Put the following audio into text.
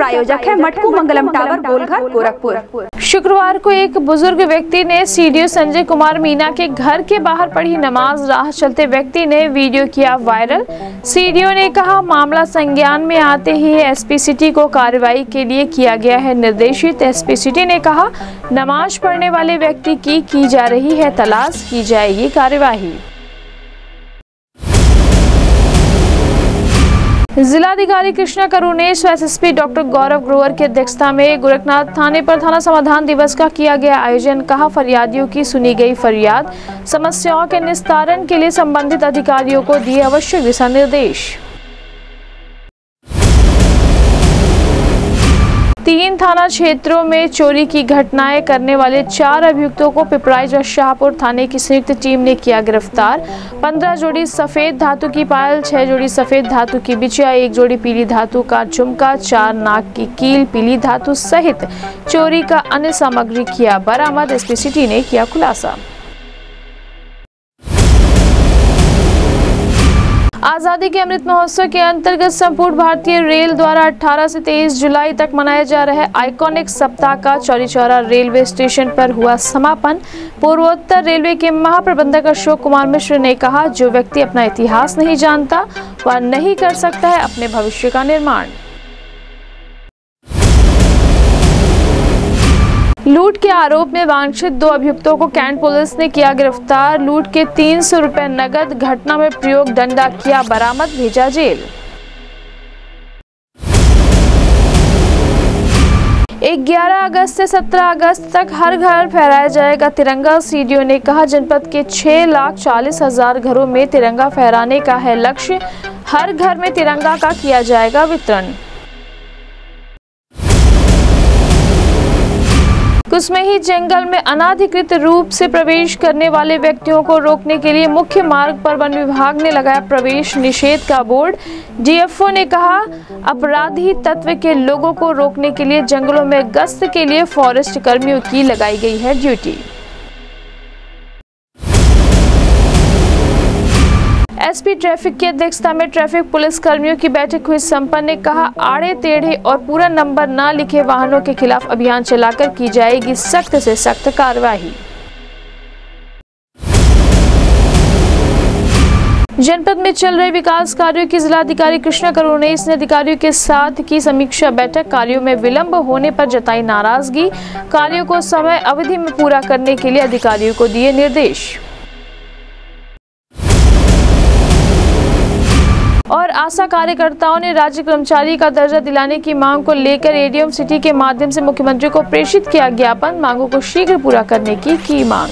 प्रायोजक है मटकू मंगलम टावर गोलघर गोरखपुर। शुक्रवार को एक बुज़ुर्ग व्यक्ति ने सीडीओ संजय कुमार मीना के घर के बाहर पढ़ी नमाज़। राह चलते व्यक्ति ने वीडियो किया वायरल। सीडीओ ने कहा मामला संज्ञान में आते ही एसपी सिटी को कार्रवाई के लिए किया गया है निर्देशित। एसपी सिटी ने कहा नमाज़ पढ़ने वाले व्यक्ति की की जा रही है तलाश की जाएगी कार्यवाही। जिलाधिकारी कृष्णा करुणेश व एसएसपी डॉक्टर गौरव ग्रोवर की अध्यक्षता में गोरखनाथ थाने पर थाना समाधान दिवस का किया गया आयोजन कहा। फरियादियों की सुनी गई फरियाद, समस्याओं के निस्तारण के लिए संबंधित अधिकारियों को दिए आवश्यक दिशा निर्देश। तीन थाना क्षेत्रों में चोरी की घटनाएँ करने वाले चार अभियुक्तों को पिपराइज और शाहपुर थाने की संयुक्त टीम ने किया गिरफ़्तार। पंद्रह जोड़ी सफ़ेद धातु की पायल, छह जोड़ी सफ़ेद धातु की बिछिया, एक जोड़ी पीली धातु का झुमका चार नाक की कील, पीली धातु सहित चोरी का अन्य सामग्री किया बरामद। एसपी सिटी ने किया खुलासा। आज़ादी के अमृत महोत्सव के अंतर्गत संपूर्ण भारतीय रेल द्वारा 18 से 23 जुलाई तक मनाया जा रहे आइकॉनिक सप्ताह का चौरी चौरा रेलवे स्टेशन पर हुआ समापन। पूर्वोत्तर रेलवे के महाप्रबंधक अशोक कुमार मिश्र ने कहा, जो व्यक्ति अपना इतिहास नहीं जानता, वह नहीं कर सकता है अपने भविष्य का निर्माण। लूट के आरोप में वांछित दो अभियुक्तों को कैंट पुलिस ने किया गिरफ़्तार। लूट के तीन सौ रुपए नगद घटना में प्रयोग डंडा किया, बरामद, भेजा जेल। 11 अगस्त से 17 अगस्त तक हर घर फहराया जाएगा तिरंगा। सीडीओ ने कहा, जनपद के छह लाख चालीस हज़ार घरों में तिरंगा फहराने का है लक्ष्य। हर घर में तिरंगा का किया जाएगा वितरण। कुसमेही जंगल में अनाधिकृत रूप से प्रवेश करने वाले व्यक्तियों को रोकने के लिए मुख्य मार्ग पर वन विभाग ने लगाया प्रवेश निषेध का बोर्ड। डीएफओ ने कहा, अपराधी तत्व के लोगों को रोकने के लिए जंगलों में गश्त के लिए फॉरेस्ट कर्मियों की लगाई गई है ड्यूटी। एसपी ट्रैफ़िक की अध्यक्षता में ट्रैफ़िक पुलिस कर्मियों की बैठक हुई। संपन्न ने कहा, आड़े टेढ़े और पूरा नंबर न लिखे वाहनों के खिलाफ अभियान चलाकर की जाएगी सख्त से सख्त कार्रवाई। जनपद में चल रहे विकास कार्यों की जिलाधिकारी कृष्णा करुणेश ने अधिकारियों के साथ की समीक्षा बैठक। कार्यों में विलंब होने पर जताई नाराज़गी। कार्यों को समय अवधि में पूरा करने के लिए अधिकारियों को दिए निर्देश। आशा कार्यकर्ताओं ने राज्य कर्मचारी का दर्जा दिलाने की मांग को लेकर एडीएम सिटी के माध्यम से मुख्यमंत्री को प्रेषित किया ज्ञापन। मांगों को शीघ्र पूरा करने की की मांग।